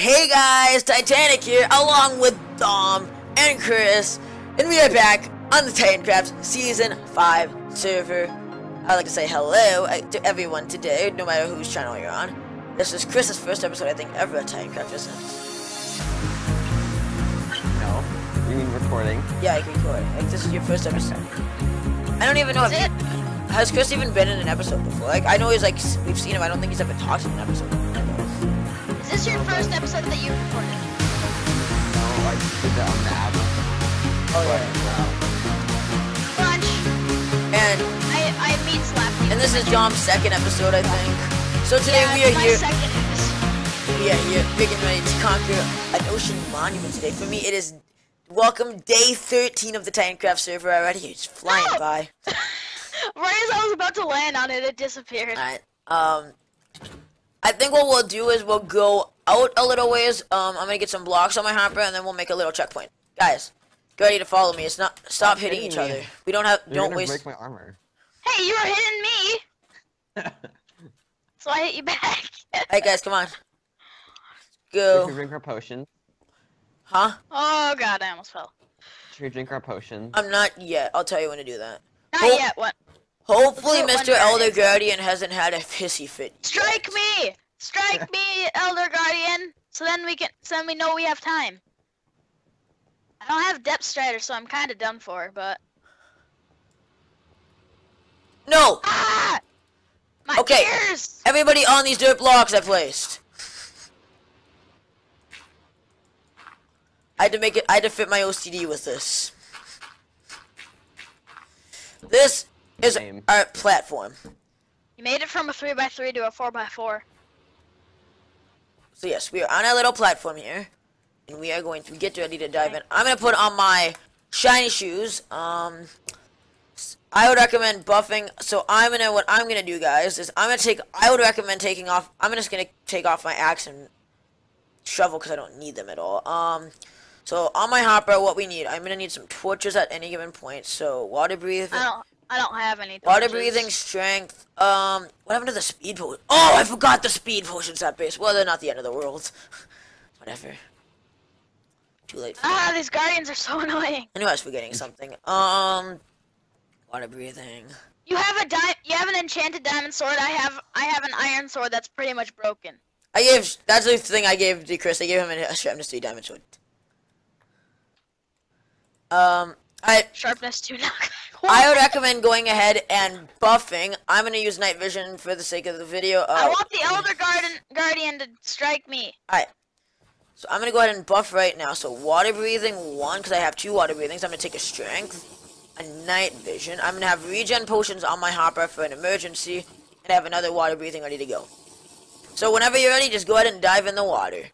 Hey guys, Titanic here, along with Dom and Chris, and we are back on the Titancraft Season 5 server. I'd like to say hello uh, to everyone today, no matter whose channel you're on. This is Chris's first episode, I think, ever of Titancraft, isn't it? No. You mean recording? Yeah, I can record. Like, this is your first episode. I don't even know if Is it? Has Chris even been in an episode before? Like, I know he's like, we've seen him, I don't think he's ever talked in an episode. Is this your first episode that you recorded? No, I did that on the app. Oh, yeah. Crunch. And, I I meat slapped you. and this is Dom's second episode, I think. So today yeah, we are my here. second episode. We are here, big and ready to conquer an ocean monument today. For me, it is welcome day 13 of the Titancraft server already. It's flying No! by. Right as I was about to land on it, it disappeared. Alright, um, I think what we'll do is we'll go out a little ways. Um, I'm gonna get some blocks on my hopper, and then we'll make a little checkpoint. Guys, get ready to follow me. It's not stop Stop hitting hitting each other. We don't have You're don't gonna waste. break my armor. Hey, you were hitting me, so I hit you back. Alright, guys, come on. We Go, can drink our potions. huh? oh god, I almost fell. Should we drink our potions? I'm not yet. I'll tell you when to do that. Not Oh. yet. What? Hopefully, Mr. do it when we're Elder. Guardian hasn't had a pissy fit. Strike me! Strike me, Elder Guardian. So then we can. So then we know we have time. I don't have Depth Strider, so I'm kind of done for. But No! ah, my Okay. ears. Everybody on these dirt blocks I placed. I had to make it. I had to fit my OCD with this. This is Same. our platform. You made it from a three x three to a four x four. So yes, we are on our little platform here, and we are going to get ready to dive in. I'm gonna put on my shiny shoes. Um, s- I would recommend buffing. So I'm gonna what I'm gonna do, guys, is I'm gonna take. I would recommend taking off. I'm just gonna take off my axe and shovel because I don't need them at all. Um, so on my hopper, what we need, I'm gonna need some torches at any given point. So water breathing. I don't. Have any. Water breathing, strength. Um, what happened to the speed potion? Oh, I forgot the speed potions at base. Well, they're not the end of the world. Whatever. Too late. For Ah, that. these guardians are so annoying. I knew I was forgetting something. Um, water breathing. You have a di- You have an enchanted diamond sword. I have. I have an iron sword that's pretty much broken. I gave. That's the thing I gave to Chris. I gave him a sharpness three diamond sword. Um, I Sharpness two. I would recommend going ahead and buffing. I'm gonna use night vision for the sake of the video. I Uh, want the elder Garden guardian to strike me. Alright. So I'm gonna go ahead and buff right now. So water breathing one, because I have two water breathings. I'm gonna take a strength, a night vision. I'm gonna have regen potions on my hopper for an emergency, and I have another water breathing ready to go. So whenever you're ready, just go ahead and dive in the water.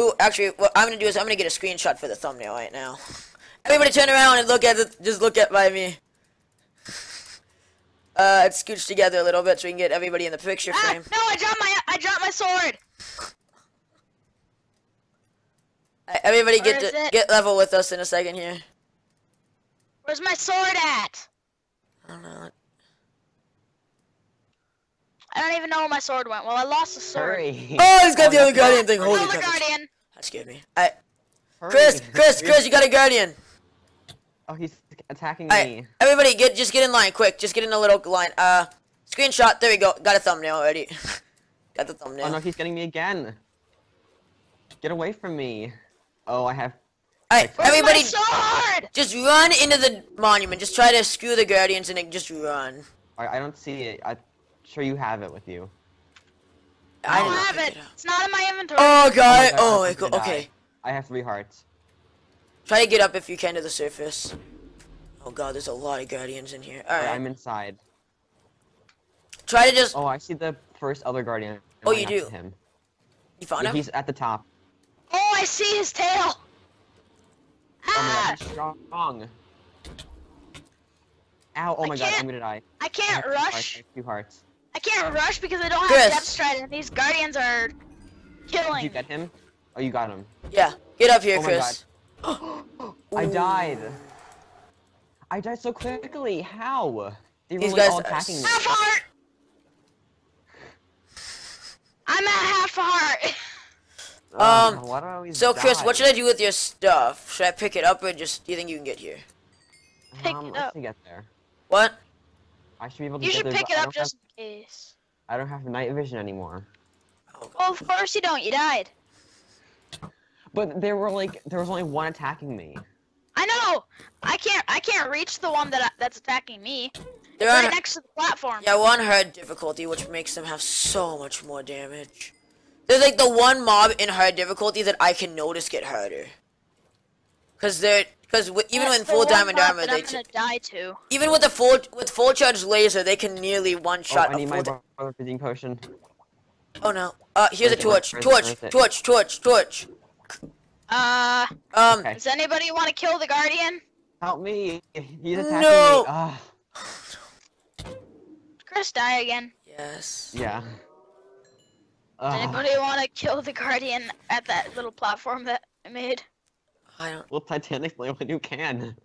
Ooh, actually, what I'm gonna do is I'm gonna get a screenshot for the thumbnail right now. Everybody turn around and look at it. Just look at by me. Uh, it's scooched together a little bit so we can get everybody in the picture Ah, frame. no! I dropped my. I dropped my sword. Uh, Everybody Where get to, it? get level with us in a second here. Where's my sword at? I don't know. I don't even know where my sword went. Well, I lost the sword. Hurry! Oh, he's got the other no. guardian thing. Holy Elder crap. guardian. That scared me. I, Hurry. Chris, Chris, Chris, you got a guardian. Oh, he's attacking Alright, me. everybody, get just get in line, quick. Just get in a little line. Uh, screenshot. There we go. Got a thumbnail already. got the thumbnail. Oh no, he's getting me again. Get away from me. Oh, I have. Alright, everybody, my sword? just run into the monument. Just try to screw the guardians and just run. I, I don't see it. I'm sure you have it with you. I don't did not have pick it. It's not in my inventory. Oh god. my God, Oh I'm my god. gonna die. Okay. I have three hearts. Try to get up if you can to the surface. Oh god, there's a lot of guardians in here. Alright, Alright. I'm inside. Try to just. Oh, I see the first other guardian. Oh, you do? Him. You found Yeah, him? he's at the top. Oh, I see his tail. Oh my Ah! god, strong. Ow, oh I my god, I'm gonna die. I I can't have two hearts, rush. I Two hearts. I can't rush because I don't Chris. have depth stride, and these guardians are Did killing. you get him? Oh, you got him. Yeah. Get up here, Oh my Chris. I died. I died so quickly. How? They were These really guys all attacking me. Half heart. I'm at half heart. Ugh, Um, why do I always So, Chris, die? what should I do with your stuff? Should I pick it up or just do you think you can get here? Pick um, it up. see, get there. What? I should be able to You get should there, pick it up just Have, in case. I don't have night vision anymore. Oh, Well, of course you don't. You died. But there were like there was only one attacking me. I know. I can't. I can't reach the one that that's attacking me. They're right on, next to the platform. yeah, we're hard difficulty, which makes them have so much more damage. There's like the one mob in hard difficulty that I can notice get harder. Cause they're, cause w- even That's with full diamond armor, that they I'm gonna die to. even with the full with full charge laser, they can nearly one shot Oh, I need full. my di- water breathing potion. oh no! Uh, here's a Where's it? torch, torch, torch, torch, torch. Uh, Um, Okay. does anybody want to kill the guardian? Help me! He's attacking No! me. Ugh. Chris, die again. yes. Yeah. Does Ugh. anybody want to kill the guardian at that little platform that I made? I don't. Well, Titanic's the only one who can.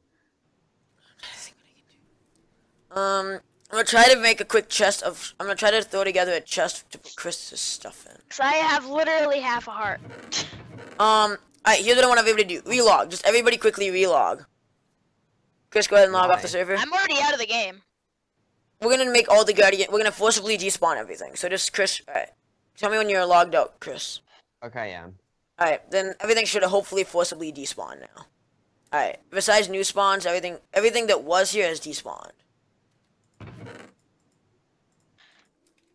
Um, I'm gonna try to make a quick chest of. I'm gonna try to throw together a chest to put Chris's stuff in. Cause I have literally half a heart. Um, alright, here's what I want everybody to do. Relog. Just everybody quickly relog. Chris, go ahead and log off the server. I'm already out of the game. We're gonna make all the guardian. We're gonna forcibly despawn everything. So just Chris. Alright. Tell me when you're logged out, Chris. Okay, yeah. Alright, then everything should hopefully forcibly despawn now. Alright. Besides new spawns, everything everything that was here has despawned.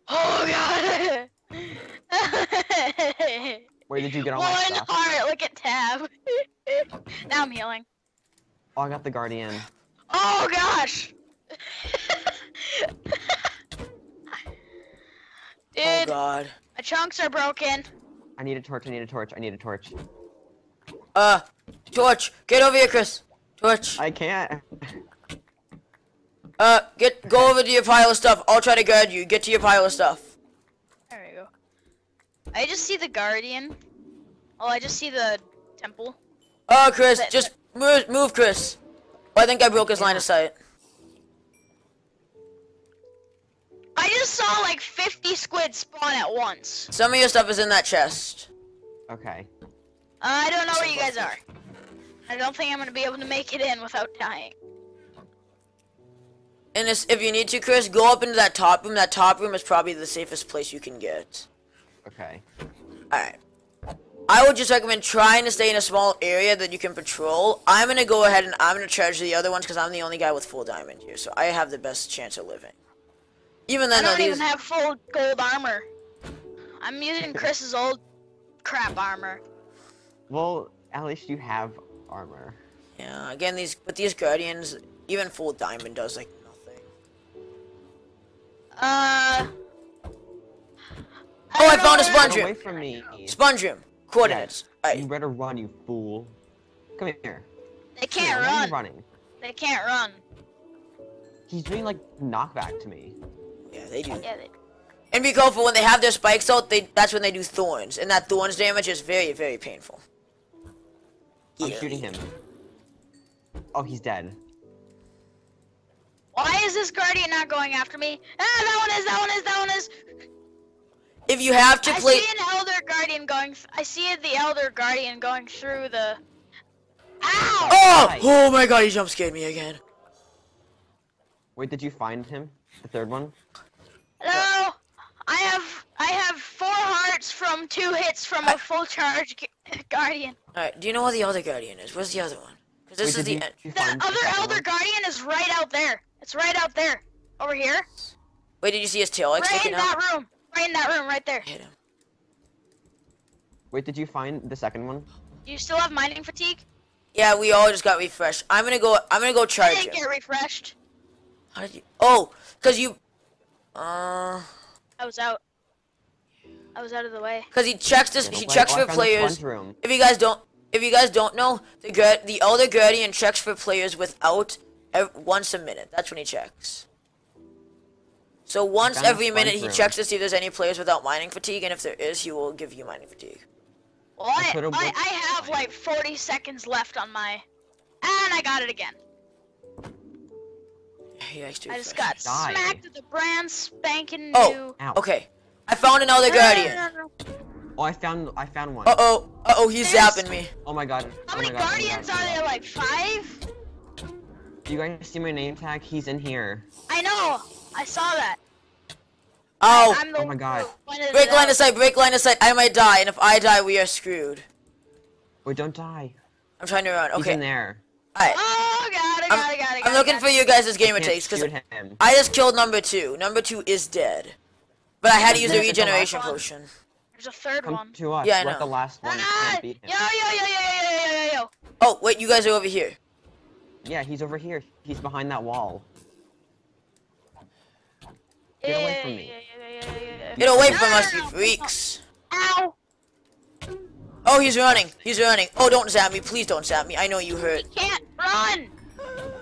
Oh god. Where did you get all One my stuff? heart. Look at tab. now I'm healing. Oh, I got the guardian. Oh gosh. Dude, Oh god. my chunks are broken. I need a torch. I need a torch. I need a torch. Uh, Torch, get over here, Chris. Torch. I can't. Uh, get go over to your pile of stuff. I'll try to guard you. Get to your pile of stuff. There we go. I just see the guardian. Oh, I just see the temple. Oh, Chris, But- just move, move, Chris. Oh, I think I broke his line of sight. I just saw like 50 squid spawn at once. Some of your stuff is in that chest. Okay. Uh, I don't know where you guys are. I don't think I'm gonna be able to make it in without dying. And if you need to, Chris, go up into that top room. That top room is probably the safest place you can get. Okay. Alright. I would just recommend trying to stay in a small area that you can patrol. I'm gonna go ahead and I'm gonna charge the other ones because I'm the only guy with full diamond here, so I have the best chance of living. Even I then, though, don't these. even have full gold armor. I'm using Chris's old crap armor. Well, at least you have armor. Yeah, again, these but these guardians, even full diamond does like nothing. Uh. Oh, I found a know sponge Get room. away from me. Sponge room coordinates. You better run, you fool. Come here. They can't here, why are you run. running? They can't run. He's doing like knockback to me. yeah, they do. Yeah, they, And be careful when they have their spikes out. They that's when they do thorns, and that thorns damage is very very painful. I'm Yeah. shooting him. Oh, he's dead. Why is this guardian not going after me? Ah, that one is, that one is, that one is. If you have to I play, see an elder guardian going. I see the elder guardian going through the. Ow! oh, oh my god, he jump scared me again. Wait, did you find him? The third one? Hello. I have I have four hearts from two hits from a full charge gu- guardian. Alright, do you know where the other guardian is? Where's the other one? Because this Wait, is the end. The other elder one? guardian is right out there. It's right out there. Over here. Wait, did you see his tail like right in sticking that out? room. Right in that room, right there. Hit him. Wait, did you find the second one? Do you still have mining fatigue? Yeah, we all just got refreshed. I'm gonna go. I'm gonna go I charge didn't him. get refreshed. How did you? Oh, cause you. Uh, I was out. I was out of the way. cause he checks this. He checks for players. room. If you guys don't, if you guys don't know, the the elder guardian checks for players without ev- once a minute. That's when he checks. So once Found every minute he room. checks to see if there's any players without mining fatigue, and if there is, he will give you mining fatigue. Well, I, could've I, I have like 40 seconds left on my. And I got it again. He likes to I just got Die. smacked with a brand spanking Oh. new. Ow. Okay, I found another No, no, guardian. no, no, no. Oh, I found I found one. Uh oh. Uh oh. He's There's- zapping me. Oh my god. How oh many my God, oh guardians God. are there? Like five? Do you guys see my name tag? He's in here. I know. I saw that. Oh. Oh my God. one who pointed Break line of sight. Break line of sight. I might die, and if I die, we are screwed. Wait, don't die. I'm trying to run. He's in Okay. there. Alright. Oh, got it, I'm, got it, got it. I'm got looking got for you guys' gamer Can't takes because. I just killed number two. Number two is dead. But I had to use a There's the last regeneration one. potion. There's a third Come one. to us. Yeah, I We're know. the last one. Ah, yo, beat yo, him. yo, yo, yo, yo, yo, yo, yo. Oh, wait, you guys are over here. Yeah, he's over here. He's behind that wall. Get away from me. Get away from us, you freaks. Ow! Oh, he's running. He's running. Oh, don't zap me. Please don't zap me. I know you hurt. He can't run!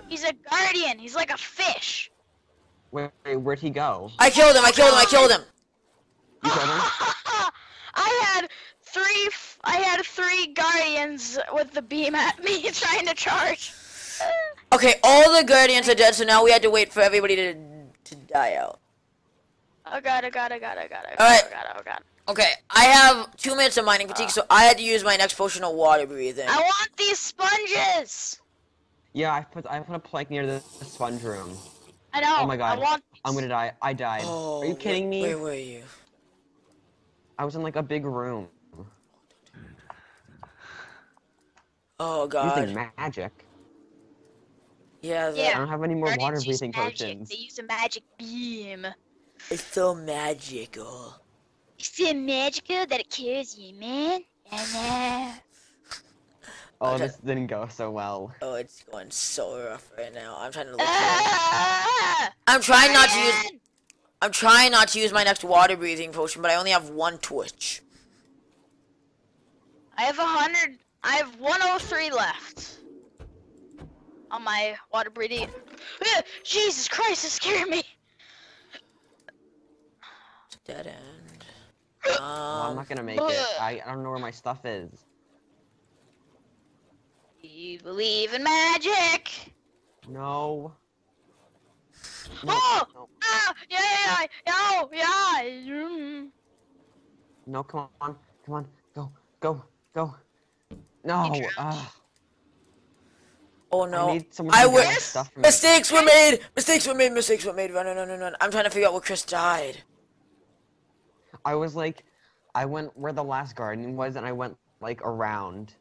He's a guardian. He's like a fish. Wait, wait, where'd he go? I killed him. I killed him. I killed him. You killed him? I had three. f- I had three guardians with the beam at me trying to charge. Okay, all the guardians are dead, so now we had to wait for everybody to to die out. Oh god! Oh god! Oh god! Oh god! Oh god! Alright. Oh god! Oh god! Okay, I have two minutes of mining fatigue, uh. so I had to use my next potion of water breathing. I want these sponges. Yeah, I put I put a plank near the, the sponge room. I know. Oh my God. I want. I'm gonna die. I died. Oh, Are you kidding me? Where were you? I was in like a big room Oh god. using magic. Yeah, Yeah. I don't have any more water use breathing magic. potions. They use a magic beam. It's so magical. It's so magical that it kills you, man. And uh, Oh, this didn't go so well. Oh, it's going so rough right now. I'm trying to look. Ah, I'm trying not to use. I'm trying not to use my next water breathing potion, but I only have one twitch. I have a hundred. I have 103 left on my water breathing. Jesus Christ, it scared me. It's a dead end. Well, I'm Um, not gonna make it. I, I don't know where my stuff is. You believe in magic? No. No, Oh! no, Ah! Yeah! Yeah! Yeah! Yeah! mm. no, come on, come on, go, go, go. No, uh, oh no. need someone I to will- get my stuff from me. Mistakes were made. Mistakes were made. Mistakes were made. Run, run, run, run, run. I'm trying to figure out where Chris died. I was like, I went where the last guardian was, and I went like around.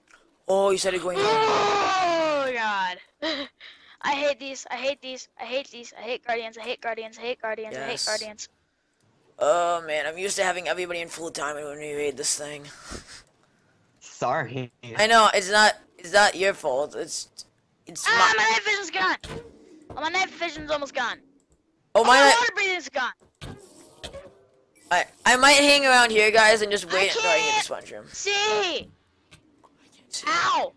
Oh, you started going. Oh God! I hate these. I hate these. I hate these. I hate guardians. I hate guardians. I hate guardians. I hate guardians. Oh man, I'm used to having everybody in full time when we raid this thing. Sorry. I know it's not. It's not your fault. It's. It's Ah, my. my night vision's gone. Oh, my night vision's almost gone. Oh Oh, my my. water breathing's gone. I I might hang around here, guys, and just wait until I get the can't. sponge room. See? Ow!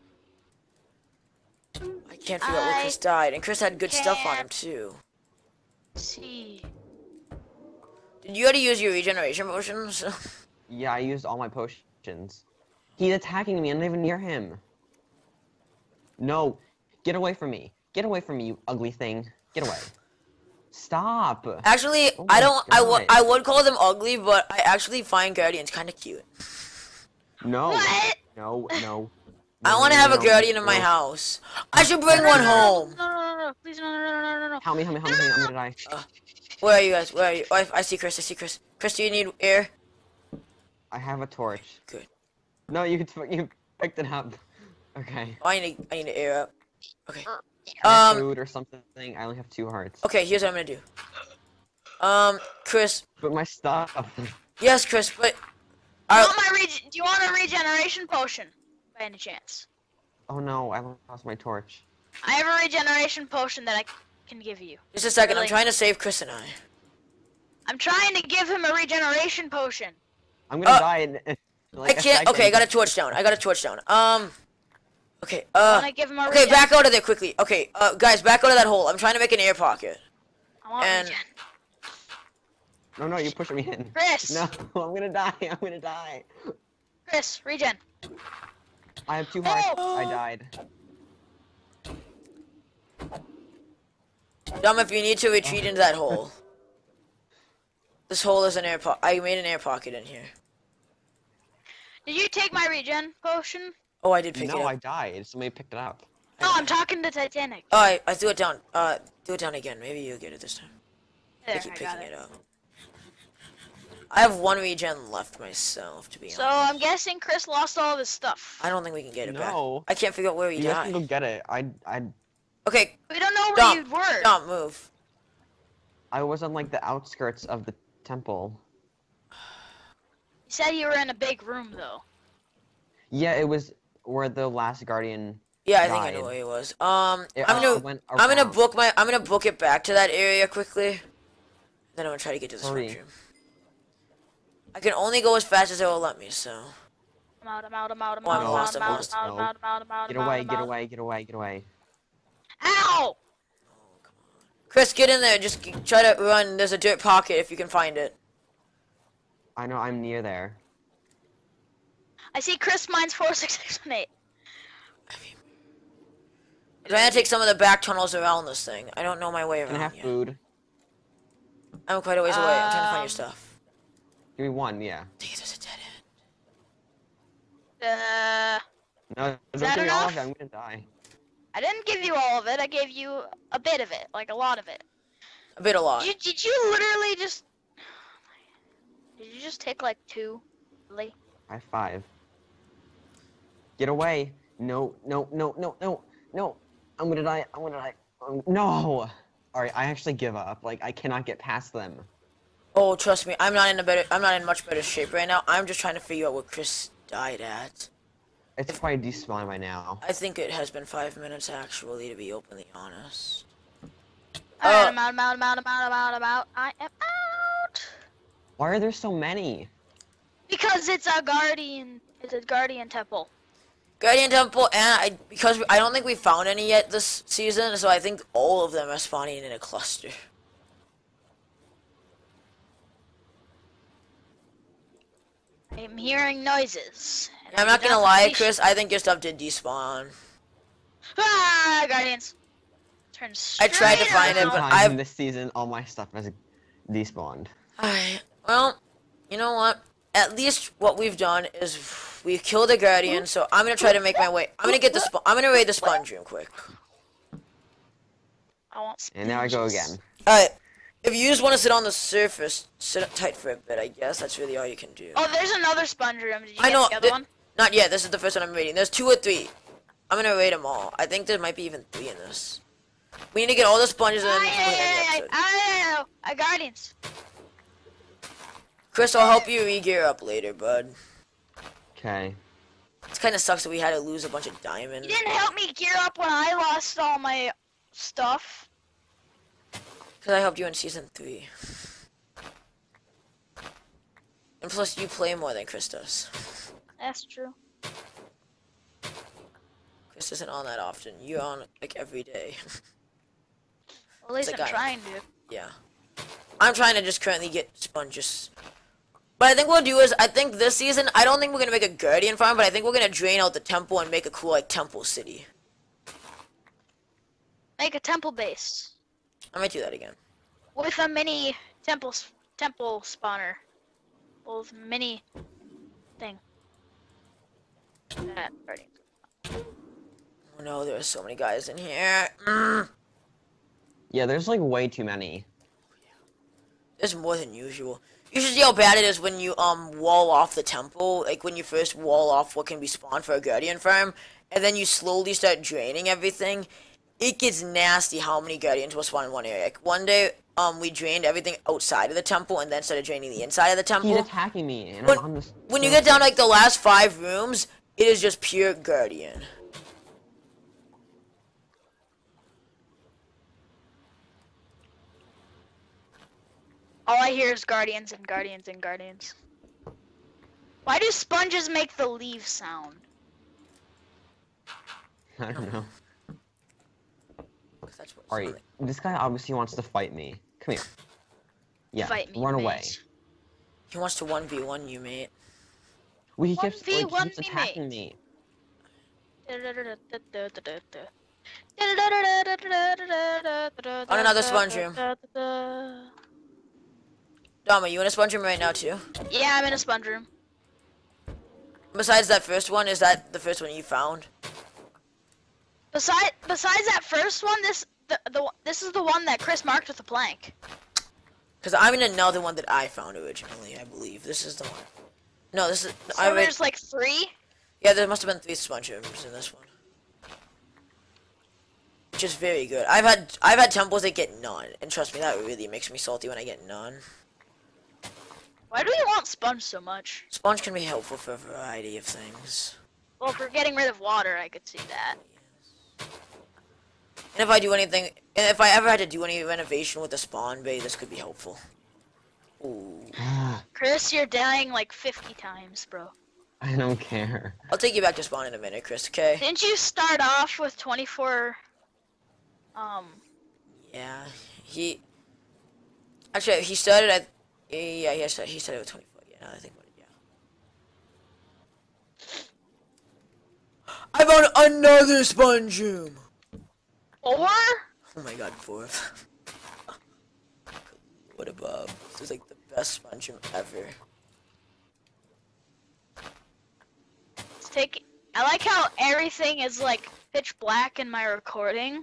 I can't figure out where Chris died, and Chris had good stuff on him too. See. Did you already use your regeneration potions? Yeah, I used all my potions. He's attacking me. I'm not even near him. No, get away from me. Get away from me, you ugly thing. Get away. Stop. actually, Oh I don't. I would. I would call them ugly, but I actually find guardians kind of cute. No. What? No, no. I want to no, have a no, guardian in my house. I should bring one home. No, no, no, no, please, no, no, no, no, no, no. Help me, help me, help me, help me. I'm gonna die. Where are you guys? Where are you? Oh, I, I see Chris. I see Chris. Chris, do you need air? I have a torch. Good. No, you you picked it up. Okay. Oh, I need. I need to air up. Okay. Uh, I have Um. food or something. I only have two hearts. Okay. Here's what I'm gonna do. Um, Chris. But my stuff. Yes, Chris. But. Do you, want my reg- do you want a regeneration potion? By any chance? Oh no, I lost my torch. I have a regeneration potion that I can give you. just a second. I'm trying to save Chris and I. I'm trying to give him a regeneration potion. I'm gonna Uh, die in, in I like a can't. Okay, I got a torch down. I got a torch down. Um. Okay. Uh. want to give him a Okay, back out of there quickly. Okay, uh, guys, back out of that hole. I'm trying to make an air pocket. I want and- regen. No, no, you're pushing me in. Chris! No, I'm gonna die. I'm gonna die. Chris, regen. I have two hearts. Oh! I died. Dom, if you need to retreat into that hole. This hole is an air pocket. I made an air pocket in here. Did you take my regen potion? Oh, I did pick no, it up. I died. Somebody picked it up. No, I'm talking to Titanic. Oh, I, I threw it down. Uh, threw it down again. Maybe you'll get it this time. There, I keep I picking got it. it. up. I have one regen left myself, to be So honest. I'm guessing Chris lost all of his stuff. I don't think we can get it back. No. I can't figure out where he You guys can died. go get it. I I Okay, We don't know where you were. don't move. I was on like the outskirts of the temple. You said you were in a big room though. Yeah, it was where the last guardian. Yeah, I think I know where he was. Um, It, I'm gonna, went I'm gonna book my, I'm gonna book it back to that area quickly. Then I'm gonna try to get to this Hurry. room. I can only go as fast as it will let me, so. I'm out, I'm out, I'm out, I'm Oh, I'm out, I'm lost, out, I'm I'm out, lost. I'm out, I'm out, I'm out, I'm out, Get away! Get away! Get away! Get away! Ow! Chris, get in there. Just try to run. There's a dirt pocket if you can find it. I know I'm near there. I see Chris mines four six six one eight. I'm gonna take some of the back tunnels around this thing. I don't know my way Can I around have yet. food? I'm quite a ways away. I'm trying to find your Um, stuff. Give me one. Yeah. Dang it, there's a dead end. Uh, No, don't that give me all of it. I'm gonna die. I didn't give you all of it. I gave you a bit of it, like a lot of it. A bit a lot. Did you, did you literally just? Did you just take like two? Really? I have five. Get away! No! No! No! No! No! No! I'm gonna die! I'm gonna die! Um, no! Alright, I actually give up. Like I cannot get past them. Oh, trust me, I'm not in a better. I'm not in much better shape right now. I'm just trying to figure out what Chris died at. It's probably despawned by now. I think it has been five minutes actually, to be openly honest. Alright, Uh, I'm out, I'm out, I'm out, I'm out, I'm out, I'm out. I am out. Why are there so many? Because it's a guardian. It's a guardian temple. Guardian Temple, and I because I don't think we found any yet this season, so I think all of them are spawning in a cluster. I'm hearing noises. and I'm not gonna lie, Chris. I think your stuff did despawn. Ah, guardians. Turn I tried to straight find it, but I've- in this season, all my stuff has despawned. Alright, well, you know what? At least what we've done is we've killed a guardian, so I'm gonna try to make my way. I'm gonna get the sp- I'm gonna raid the sponge room quick. I want And now I go again. Alright, if you just want to sit on the surface, sit up tight for a bit. I guess that's really all you can do. Oh, there's another sponge room. Did you I get know. the other one? Not yet. This is the first one I'm raiding. There's two or three. I'm gonna raid them all. I think there might be even three in this. We need to get all the sponges in. Ah, before yeah, we end the yeah, yeah, episode. yeah. Ah, guardians. Chris, I'll help you re-gear up later, bud. Okay. It kind of sucks that we had to lose a bunch of diamonds. You didn't help me gear up when I lost all my stuff. Because I helped you in season three. And plus, you play more than Chris does. That's true. Chris isn't on that often. You're on like every day. Well, at least It's a I'm guy. trying to. yeah. I'm trying to just currently get sponges. But I think what we'll do is, I think this season, I don't think we're gonna make a guardian farm, but I think we're gonna drain out the temple and make a cool like temple city. Make a temple base I might do that again. with a mini temple s- temple spawner. Well, with mini thing. That guardian. Oh no, there are so many guys in here. Mm. Yeah, there's like way too many. There's more than usual. You should see how bad it is when you um wall off the temple, like when you first wall off what can be spawned for a guardian farm, and then you slowly start draining everything. It gets nasty how many guardians will spawn in one area. Like one day, um, we drained everything outside of the temple and then started draining the inside of the temple. He's attacking me, and When- I'm on this. When you get down like the last five rooms, it is just pure guardian. All I hear is guardians and guardians and guardians. Why do sponges make the leaf sound? I don't know. that's what Alright, this guy obviously wants to fight me. Come here. Yeah, Fight me, run away. He wants to one v one you, mate. Well, he keeps, like, 1v1 keeps attacking me. On another sponge room. Dom, are you in a sponge room right now too? Yeah, I'm in a sponge room. Besides that first one, is that the first one you found? Beside, besides that first one, this the, the this is the one that Chris marked with a plank. Because I'm in another one that I found originally, I believe. This is the one. No, this is. So I there's like three. yeah, there must have been three sponge rooms in this one. Which is very good. I've had I've had temples that get none, and trust me, that really makes me salty when I get none. Why do you want sponge so much? Sponge can be helpful for a variety of things. Well, for getting rid of water, I could see that. And if I do anything, and if I ever had to do any renovation with the spawn bay, this could be helpful. Ooh. Chris, you're dying like 50 times, bro. I don't care. I'll take you back to spawn in a minute, Chris, okay? Didn't you start off with 24? Um, Yeah, he... Actually, he started at... Yeah, he said he started with 24. Yeah, that I think it, yeah. I found another sponge room! four? Oh my god, fourth. what above? This is like the best sponge room ever. Let's take. I like how everything is like pitch black in my recording,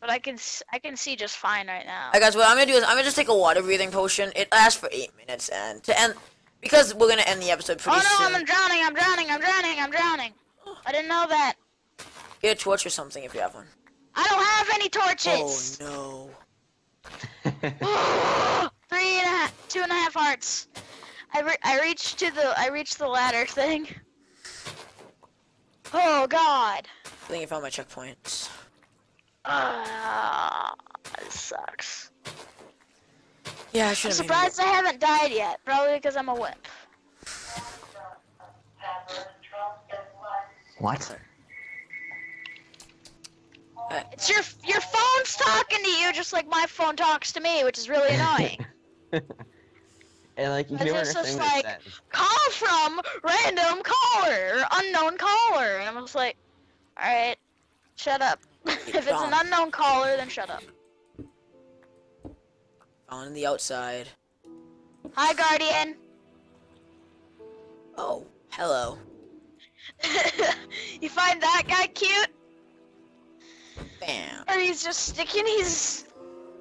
but I can I can see just fine right now. Alright guys, what I'm gonna do is I'm gonna just take a water breathing potion. It lasts for 8 minutes and to end... Because we're gonna end the episode pretty soon. Oh no, soon. I'm drowning! I'm drowning! I'm drowning! I'm drowning! I didn't know that. Get a torch or something if you have one. I don't have any torches. Oh no. Three and a half, two and a half hearts. I re- I reached to the I reached the ladder thing. Oh God. I think I found my checkpoints. Ah, this sucks. Yeah, I I'm should have surprised I haven't died yet. Probably because I'm a wimp. What? It's your your phone's talking to you just like my phone talks to me, which is really annoying. and like you But don't it's just like- it. Call from random caller, unknown caller, and I'm just like, all right, shut up. If it's an unknown caller, then shut up. On the outside. Hi, Guardian. Oh, hello. you find that guy cute? Bam. Or he's just sticking his.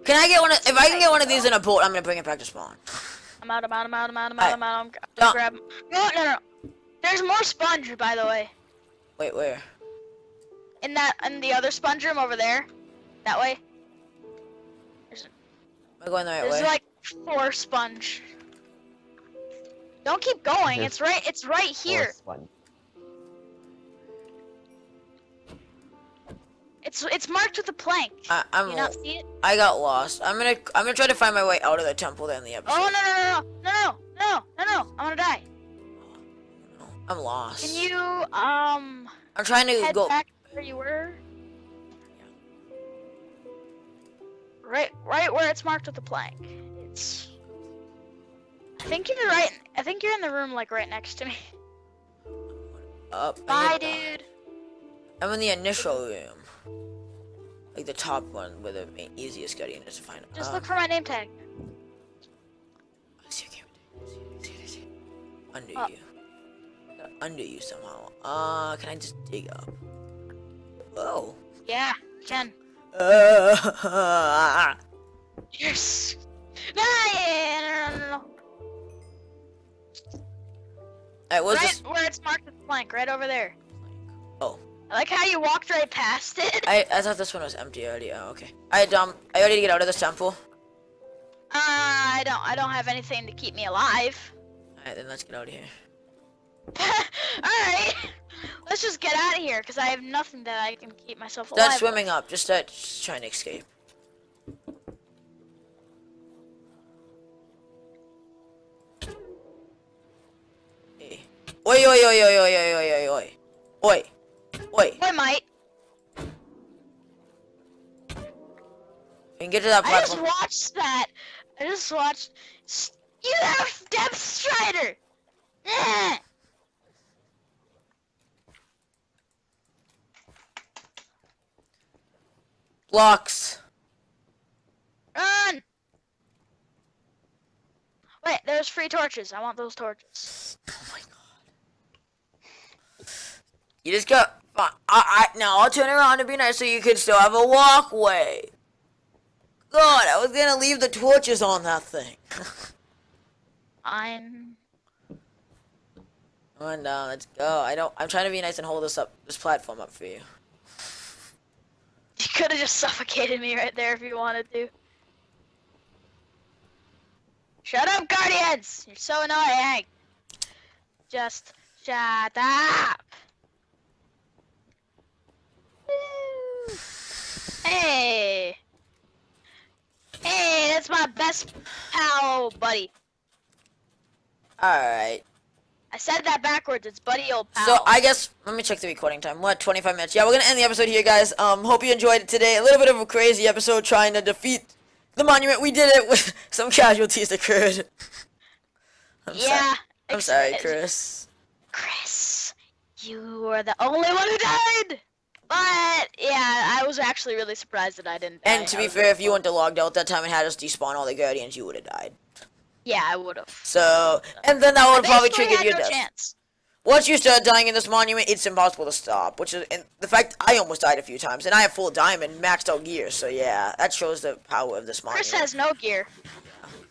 Can I get one of, if I can get one of these in a boat, I'm gonna bring it back to spawn. I'm out, I'm out, I'm out, I'm out, I'm out, I'm out. I'm, I'm Don't- grab him. No, no, no. There's more sponge, by the way. Wait, where? In that, in the other sponge room over there. That way. Am I going the right way? There's way? like four sponge. Don't keep going. There's It's right. It's right here. sponge. It's it's marked with a plank. I, I'm, you not see it? I got lost. I'm gonna, I'm gonna try to find my way out of the temple then the episode. Oh no no no no no no no no! I'm gonna die. I'm lost. Can you um I'm trying to head go. back where you were? Yeah. Right right where it's marked with a plank. It's. I think you're right. I think you're in the room like right next to me. up. Bye, dude. I'm in the initial room. Like the top one where the main, easiest guardian is to find. Just Uh, look for my name tag. I see a camera. I see I see I see. Under Uh. you. Under you somehow. Uh, can I just dig up? Whoa. Yeah, Ken. Uh, Yes. No, yeah, no, no, no, no. Alright, what's right this? where it's marked with blank, right over there. Oh. I like how you walked right past it. I, I thought this one was empty already. Oh, okay. I um, are you ready get out of this temple? Uh, I don't. I don't have anything to keep me alive. Alright, then let's get out of here. All right. Let's just get out of here, cause I have nothing that I can keep myself alive. Start swimming up. Just just trying to escape. Hey. Oi, oi, oi, oi, oi, oi, oi, oi, oi. Oi. Oi. I might. We can get to that I just watched that. I just watched. You have Depth Strider. Eh. Blocks. Run. Wait, there's free torches. I want those torches. Oh my god. You just got. I, I now I'll turn around to be nice so you can still have a walkway. God, I was gonna leave the torches on that thing. I'm. Come on down, let's go. I don't. I'm trying to be nice and hold this up, this platform up for you. You could have just suffocated me right there if you wanted to. Shut up, Guardians! You're so annoying. Just shut up. Hey. Hey, that's my best pal, buddy. All right. I said that backwards. It's buddy old pal. So I guess let me check the recording time. What, 25 minutes? Yeah, we're gonna end the episode here, guys. Um, hope you enjoyed it today. A little bit of a crazy episode trying to defeat the monument. We did it with some casualties occurred. I'm yeah. Sorry. I'm sorry, Chris. Chris, you were the only one who died. But yeah, I was actually really surprised that I didn't. die. And to be fair, if you wouldn't have logged out that time and had us despawn all the guardians, you would have died. Yeah, I would have. So, and then that would probably trigger your no death. chance. Once you start dying in this monument, it's impossible to stop. Which is, and the fact I almost died a few times, and I have full diamond, maxed out gear. So yeah, that shows the power of this monument. Chris has no gear.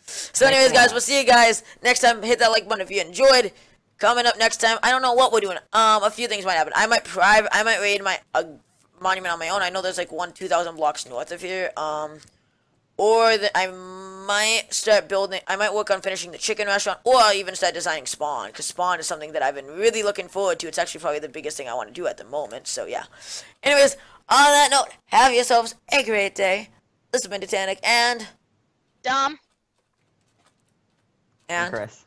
So anyways, guys, we'll see you guys next time. Hit that like button if you enjoyed. Coming up next time, I don't know what we're doing. Um, a few things might happen. I might private, I might raid my a monument on my own. I know there's like one two thousand blocks north of here. Um, or that I might start building. I might work on finishing the chicken restaurant, or I'll even start designing Spawn, because Spawn is something that I've been really looking forward to. It's actually probably the biggest thing I want to do at the moment. So yeah. Anyways, on that note, have yourselves a great day. This has been Titanic, and Dom. and. Chris.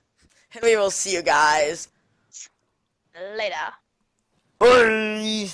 And we will see you guys. Later. Bye.